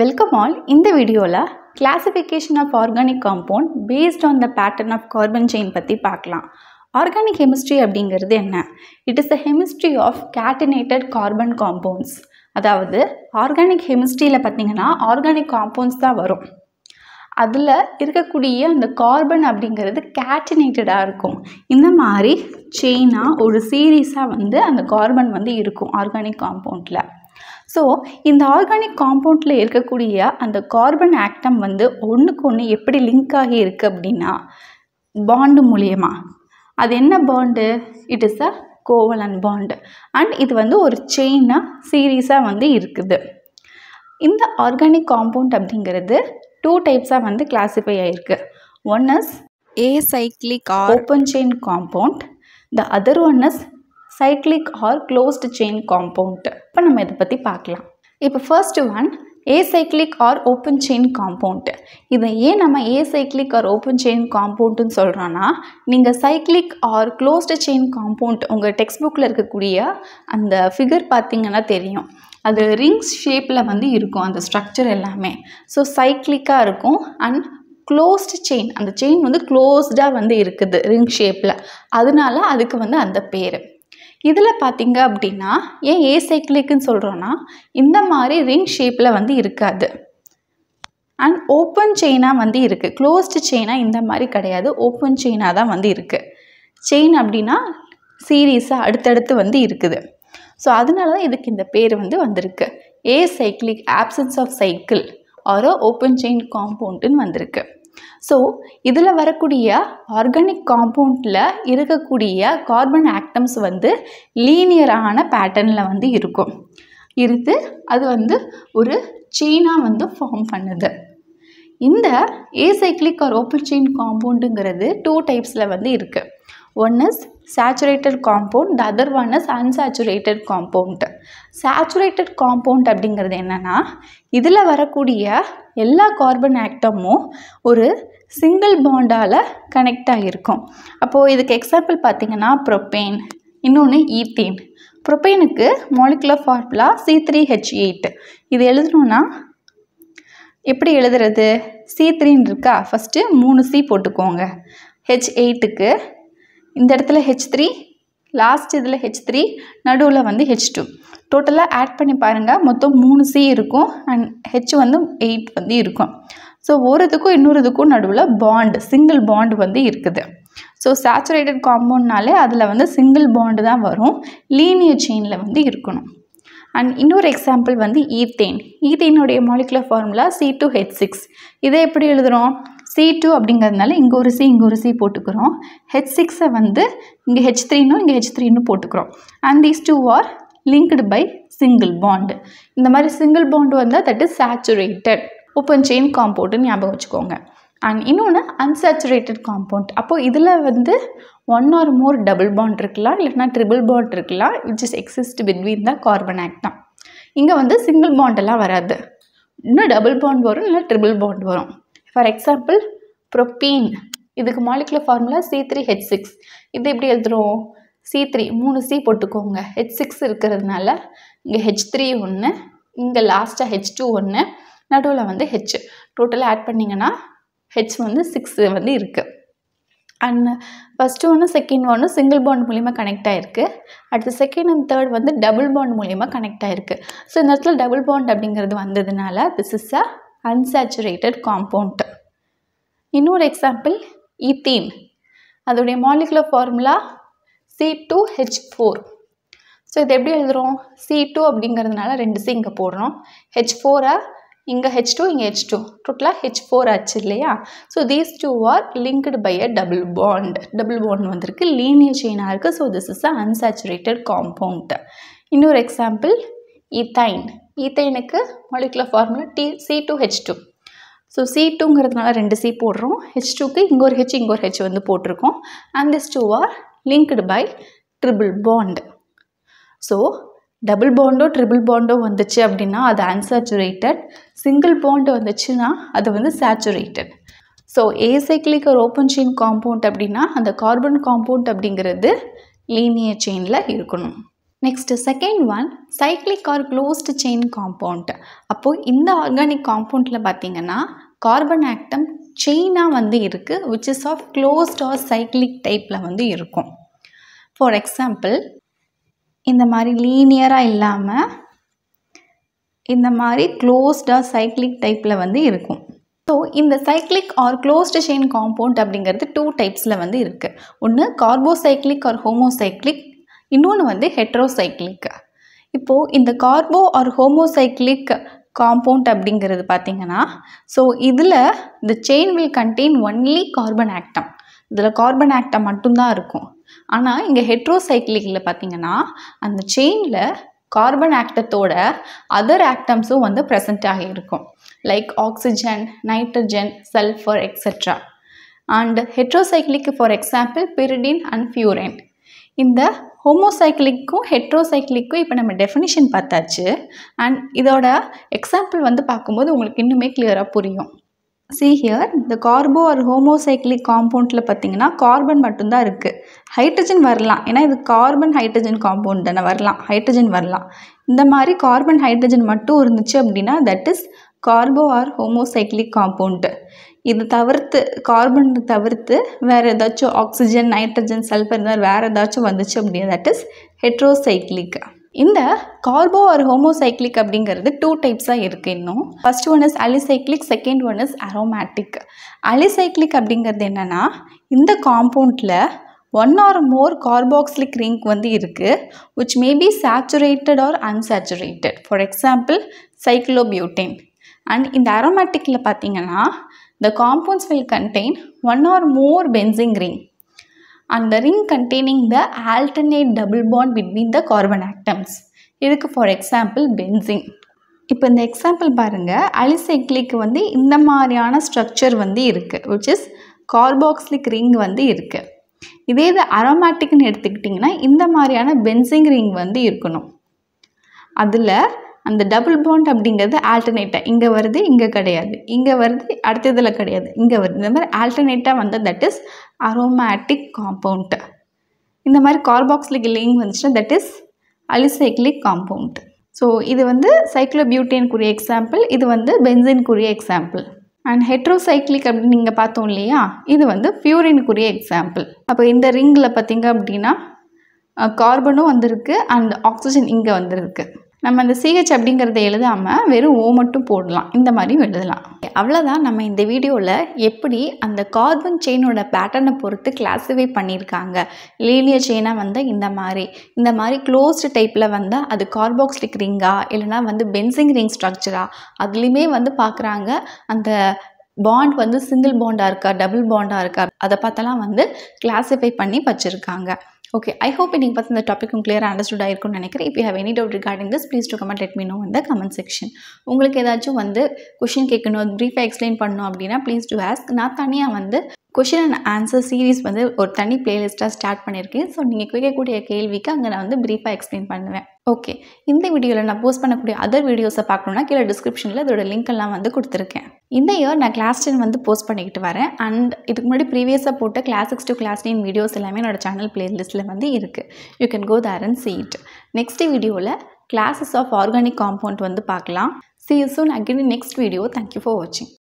Welcome all இந்த வீடியோவில் classification of organic compound based on the pattern of carbon chain பற்றி பார்க்கலாம். Organic chemistry அப்படிங்கிறது என்ன? It is the chemistry of catenated carbon compounds அதாவது organic கெமிஸ்ட்ரியில் பார்த்தீங்கன்னா ஆர்கானிக் காம்பவுண்ட்ஸ் தான் வரும். அதில் இருக்கக்கூடிய அந்த கார்பன் அப்படிங்கிறது கேட்டினேட்டடாக இருக்கும். இந்த மாதிரி செயினாக ஒரு சீரீஸாக வந்து அந்த கார்பன் வந்து இருக்கும் ஆர்கானிக் காம்பவுண்டில் ஸோ இந்த ஆர்கானிக் காம்பவுண்டில் இருக்கக்கூடிய அந்த கார்பன் ஆக்டம் வந்து ஒன்றுக்கு ஒன்று எப்படி லிங்க் ஆகி இருக்குது அப்படின்னா பாண்டு மூலியமா. அது என்ன bond it is a covalent bond and இது வந்து ஒரு செயினாக சீரீஸாக வந்து இருக்குது. இந்த ஆர்கானிக் காம்பவுண்ட் அப்படிங்கிறது டூ டைப்ஸாக வந்து கிளாஸிஃபை ஆகிருக்கு one is acyclic or open chain compound the other one is cyclic or closed chain compound இப்போ நம்ம இதை பற்றி பார்க்கலாம். இப்போ first one acyclic or open chain compound இதை ஏன் நம்ம ஏசைக்ளிக் ஆர் ஓப்பன் செயின் காம்பவுண்ட்னு சொல்கிறோன்னா நீங்கள் cyclic or closed chain compound உங்கள் டெக்ஸ்ட் புக்கில் இருக்கக்கூடிய அந்த ஃபிகர் பார்த்தீங்கன்னா தெரியும். அது ரிங்ஸ் ஷேப்பில் வந்து இருக்கும் அந்த ஸ்ட்ரக்சர் எல்லாமே. ஸோ சைக்ளிக்காக இருக்கும் அண்ட் க்ளோஸ்டு செயின் அந்த செயின் வந்து க்ளோஸ்டாக வந்து இருக்குது ரிங் ஷேப்பில் அதனால அதுக்கு வந்து அந்த பேர். இதில் பார்த்தீங்க அப்படின்னா ஏன் ஏ சைக்கிளிக்குன்னு சொல்கிறோன்னா இந்த மாதிரி ரிங் ஷேப்பில் வந்து இருக்காது. அண்ட் ஓப்பன் செயினாக வந்து இருக்குது க்ளோஸ்டு செயினாக இந்த மாதிரி கிடையாது. ஓப்பன் செயினாக தான் வந்து இருக்குது செயின் அப்படின்னா சீரீஸாக அடுத்தடுத்து வந்து இருக்குது. ஸோ அதனால தான் இதுக்கு இந்த பேர் வந்து வந்திருக்கு. Acyclic absence of cycle or open chain காம்பவுண்டுன்னு வந்திருக்கு. ஸோ இதில் வரக்கூடிய ஆர்கானிக் காம்பவுண்டில் இருக்கக்கூடிய கார்பன் ஆக்டம்ஸ் வந்து லீனியரான பேட்டர்னில் வந்து இருக்கும். இருந்து அது வந்து ஒரு செயினாக வந்து ஃபார்ம் பண்ணுது. இந்த ஏசைக்ளிக் ஆர் ஓப்பன் செயின் காம்பவுண்டுங்கிறது டூ டைப்ஸில் வந்து இருக்குது one is saturated compound the other one is unsaturated compound saturated compound அப்படிங்கிறது என்னென்னா இதில் வரக்கூடிய எல்லா கார்பன் ஆக்டமும் ஒரு சிங்கிள் பாண்டால் கனெக்ட் ஆகியிருக்கும் அப்போது இதுக்கு எக்ஸாம்பிள் பார்த்தீங்கன்னா ப்ரொப்பேன் இன்னொன்று ethane ப்ரொப்பேனுக்கு molecular formula C three H eight இது எழுதணுன்னா எப்படி எழுதுறது? சி த்ரீன்னு இருக்கா? ஃபஸ்ட்டு மூணு சி போட்டுக்கோங்க. ஹெச் எயிட்டுக்கு இந்த இடத்துல ஹெச் த்ரீ லாஸ்ட் இதில் ஹெச் த்ரீ நடுவில் வந்து ஹெச் டூ டோட்டலாக ஆட் பண்ணி பாருங்கள் மொத்தம் மூணு சி இருக்கும். அண்ட் ஹெச் வந்து எயிட் வந்து இருக்கும். ஸோ ஒரு இதுக்கும் இன்னொரு இதுக்கும் நடுவில் பாண்டு சிங்கிள் பாண்டு வந்து இருக்குது. ஸோ சேச்சுரேட்டட் காம்பவுண்ட்னாலே அதில் வந்து சிங்கிள் பாண்டு தான் வரும். லீனியர் செயினில் வந்து இருக்கணும். அண்ட் இன்னொரு எக்ஸாம்பிள் வந்து ethane. ஈத்தேனுடைய molecular formula C two H six இதை எப்படி எழுதுகிறோம் சி டூ அப்படிங்கிறதுனால இங்கே ஒரு சி இங்கே ஒரு சி போட்டுக்கிறோம். ஹெச் சிக்ஸை வந்து இங்கே ஹெச் த்ரீனும் இங்கே ஹெச் த்ரீன்னு போட்டுக்கிறோம். And these two are linked by single bond இந்த மாதிரி சிங்கிள் பாண்டு வந்தால் that is saturated open chain காம்பவுண்டுன்னு ஞாபகம் வச்சுக்கோங்க. அண்ட் இன்னொன்று அன்சேச்சுரேட்டட் காம்பவுண்ட் அப்போது இதில் வந்து one or more double bond இருக்கலாம் இல்லைனா ட்ரிபிள் பாண்ட் இருக்கலாம். Which is exist between the carbon act தான். இங்கே வந்து சிங்கிள் பாண்டெல்லாம் வராது. இன்னும் டபுள் பாண்ட் வரும் இல்லை ட்ரிபிள் பாண்ட் வரும். ஃபார் எக்ஸாம்பிள் ப்ரொப்பீன் இதுக்கு molecular formula C three H six இது எப்படி எழுதுகிறோம் சி த்ரீ மூணு சி போட்டுக்கோங்க. ஹெச் சிக்ஸ் இருக்கிறதுனால இங்கே ஹெச் த்ரீ ஒன்று இங்கே லாஸ்ட்டாக ஹெச் டூ ஒன்று நடுவில் வந்து ஹெச் டோட்டலாக ஆட் பண்ணிங்கன்னா ஹெச் வந்து சிக்ஸ் வந்து இருக்குது அண்ட் ஃபஸ்ட்டு ஒன்று செகண்ட் ஒன்று சிங்கிள் பாண்ட் மூலிமா கனெக்ட் ஆகிருக்கு அடுத்து செகண்ட் அண்ட் தேர்ட் வந்து டபுள் பாண்ட் மூலிமா கனெக்ட் ஆகிருக்கு ஸோ இந்த இடத்துல டபுள் பாண்ட் அப்படிங்கிறது வந்ததுனால this is a unsaturated compound இன்னொரு எக்ஸாம்பிள் ஈத்தீன் அதோடைய molecular formula C two H four so இது எப்படி எழுதுகிறோம் சி டூ அப்படிங்கிறதுனால ரெண்டு சி இங்கே போடுறோம். ஹெச் ஃபோரை இங்கே ஹெச் டூ இங்கே ஹெச் டூ டோட்டலாக ஹெச் ஃபோர் ஆச்சு இல்லையா? So these two are linked by a double bond double bond வந்திருக்கு. லீனியர் செயினாக இருக்குது so this is a unsaturated compound இன்னொரு எக்ஸாம்பிள் ஈத்தைன் ஈத்தைனுக்கு molecular formula D C two H two so C டூங்கிறதுனால ரெண்டு C போடுறோம். H டூக்கு இங்கே ஒரு ஹெச் இங்கே ஒரு ஹெச் வந்து போட்டிருக்கோம். And this two are linked by triple bond so double Pandu triple பாண்டோ வந்துச்சு அப்படின்னா அது அன்சாச்சுரேட்டட். சிங்கிள் பாண்டு வந்துச்சுன்னா அது வந்து சேச்சுரேட்டட். ஸோ ஏசைக்ளிக் ஒரு ஓப்பன் செயின் காம்பவுண்ட் அப்படின்னா அந்த கார்பன் காம்பவுண்ட் அப்படிங்கிறது லீனியர் செயினில் இருக்கணும். Next second one cyclic or closed chain compound அப்போது இந்த ஆர்கானிக் காம்பவுண்டில் பார்த்தீங்கன்னா கார்பன் ஆக்டம் செயினாக வந்து இருக்குது which is of closed or cyclic டைப்பில் வந்து இருக்கும். ஃபார் எக்ஸாம்பிள் இந்த மாதிரி லீனியராக இல்லாமல் இந்த மாதிரி க்ளோஸ்டாக சைக்ளிக் டைப்பில் வந்து இருக்கும். ஸோ இந்த cyclic or closed chain compound அப்படிங்கிறது டூ டைப்ஸில் வந்து இருக்குது ஒன்று கார்போசைக்ளிக் ஆர் ஹோமோசைக்ளிக் இன்னொன்று வந்து ஹெட்ரோசைக்ளிக் இப்போது இந்த கார்போ ஆர் ஹோமோசைக்ளிக் காம்பவுண்ட் அப்படிங்கிறது பார்த்தீங்கன்னா ஸோ இதில் இந்த chain will contain only carbon atom இதில் கார்பன் ஆக்டம் மட்டும்தான் இருக்கும். ஆனால் இங்கே ஹெட்ரோசைக்ளிக்கில் பார்த்தீங்கன்னா அந்த செயினில் கார்பன் ஆக்டத்தோட அதர் ஆக்டம்ஸும் வந்து ப்ரெசண்ட் ஆகியிருக்கும். Like oxygen nitrogen sulphur etcetera and ஹெட்ரோசைக்கிளிக்கு for example pyridine and furan இந்த ஹோமோசைக்ளிக்கும் ஹெட்ரோசைக்ளிக்கும் இப்போ நம்ம டெஃபினிஷன் பார்த்தாச்சு. அண்ட் இதோட எக்ஸாம்பிள் வந்து பார்க்கும்போது உங்களுக்கு இன்னுமே கிளியராக புரியும். சி ஹியர் இந்த கார்போ ஆர் ஹோமோசைக்ளிக் காம்பவுண்டில் பார்த்தீங்கன்னா கார்பன் மட்டும்தான் இருக்குது ஹைட்ரஜன் வரலாம். ஏன்னா இது கார்பன் ஹைட்ரஜன் காம்பவுண்ட் தானே வரலாம். ஹைட்ரஜன் வரலாம். இந்த மாதிரி கார்பன் ஹைட்ரஜன் மட்டும் இருந்துச்சு அப்படின்னா that is carbo or homocyclic compound இது தவிர்த்து கார்பன் தவிர்த்து வேறு ஏதாச்சும் ஆக்சிஜன் நைட்ரஜன் சல்ஃபர் இந்த மாதிரி வேறு ஏதாச்சும் வந்துச்சு அப்படின்னா தட் இஸ் ஹெட்ரோசைக்ளிக் இந்த கார்போ ஆர் ஹோமோசைக்ளிக் அப்படிங்கிறது டூ டைப்ஸாக இருக்குது இன்னும். First one is alicyclic second one is aromatic alicyclic அப்படிங்கிறது என்னென்னா இந்த காம்பவுண்டில் one or more carbocyclic ring வந்து இருக்குது which may be saturated or unsaturated for example cyclobutane and இந்த அரோமேட்டிக்கில் பார்த்தீங்கன்னா the compounds will contain one or more benzene ring and the ring containing the alternate double bond between the carbon atoms. இதுக்கு for example benzene இப்போ இந்த example பாருங்கள் அலிசைக்ளிக்கு வந்து இந்த மாதிரியான ஸ்ட்ரக்சர் வந்து இருக்குது விச் இஸ் கார்பாக்ஸ்லிக் ரிங் வந்து இருக்குது இதே இது அரோமேட்டிக்னு எடுத்துக்கிட்டிங்கன்னா இந்த மாதிரியான பென்சிங் ரிங் வந்து இருக்கணும். அதில் அந்த டபுள் பாண்ட் அப்படிங்கிறது ஆல்டர்னேட்டாக இங்கே வருது இங்கே கிடையாது. இங்கே வருது அடுத்ததில் கிடையாது. இங்கே வருது. இந்த மாதிரி ஆல்டர்னேட்டாக வந்து தட் இஸ் அரோமேட்டிக் காம்பவுண்ட் இந்த மாதிரி கார்பாக்ஸ்லிக் லிங் வந்துச்சுன்னா that is alicyclic compound so இது வந்து சைக்ளோபியூட்டேனுக்குரிய எக்ஸாம்பிள் இது வந்து பென்சின்குரிய எக்ஸாம்பிள் அண்ட் ஹெட்ரோசைக்ளிக் அப்படின்னு நீங்கள் பார்த்தோம் இல்லையா? இது வந்து பியூரினுக்குரிய எக்ஸாம்பிள் அப்போ இந்த ரிங்கில் பார்த்தீங்க அப்படின்னா கார்பனும் வந்திருக்கு அண்ட் ஆக்சிஜன் இங்கே வந்திருக்கு. நம்ம அந்த சிஹெச் அப்படிங்கிறத எழுதாமல் வெறும் ஓ மட்டும் போடலாம். இந்த மாதிரியும் எழுதலாம். அவ்வளோதான் நம்ம இந்த வீடியோவில் எப்படி அந்த கார்பன் செயினோட பேட்டர்னை பொறுத்து கிளாஸிஃபை பண்ணியிருக்காங்க. லீனியர் செயினாக வந்து இந்த மாதிரி இந்த மாதிரி க்ளோஸ்டு டைப்பில் வந்தால் அது கார்பாக்ஸ்டிக் ரிங்கா இல்லைனா வந்து பென்சிங் ரிங் ஸ்ட்ரக்சரா அதுலேயுமே வந்து பார்க்குறாங்க அந்த பாண்ட் வந்து சிங்கிள் பாண்டாக இருக்கா டபுள் பாண்டாக இருக்கா அதை பார்த்தெல்லாம் வந்து கிளாஸிஃபை பண்ணி வச்சுருக்காங்க. ஓகே ஐ ஹோப் நீங்கள் பார்த்து இந்த டாப்பிக்கும் கிளியர் அண்டர்ஸ்டுட் ஆயிருக்கும்னு நினைக்கிறேன். இப்போ have any doubt regarding this please do comment let me know இந்த கமெண்ட் செக்ஷன் உங்களுக்கு ஏதாச்சும் வந்து கொஷின் கேட்கணும் ப்ரீஃபாக எக்ஸ்பிளைன் பண்ணணும் அப்படின்னா ப்ளீஸ் டு ஆஸ்க் நான் தனியாக வந்து கொஷின் அண்ட் ஆன்சர் சீரீஸ் வந்து ஒரு தனி பிளேலிஸ்ட்டாக ஸ்டார்ட் பண்ணியிருக்கேன் ஸோ நீங்கள் கேட்கக்கூடிய கேள்விக்கு அங்கே நான் வந்து ப்ரீஃபாக எக்ஸ்பிளைன் பண்ணுவேன். ஓகே இந்த வீடியோவில் நான் போஸ்ட் பண்ணக்கூடிய அதர் வீடியோஸை பார்க்கணுன்னா கீழே டிஸ்கிரிப்ஷனில் இதோட லிங்க் எல்லாம் வந்து கொடுத்துருக்கேன். இந்த இயர் நான் கிளாஸ் டென் வந்து போஸ்ட் பண்ணிக்கிட்டு வரேன். அண்ட் இதுக்கு முன்னாடி ப்ரீவியஸாக போட்ட class six to class nine videos எல்லாமே என்னோட சேனல் பிளேலிஸ்ட்டில் வந்து இருக்குது you can go there and see it. Next வீடியோவில் கிளாஸஸ் ஆஃப் ஆர்கானிக் காம்பவுண்ட் வந்து பார்க்கலாம். See you soon. Again in next video. Thank you for watching.